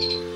Yeah.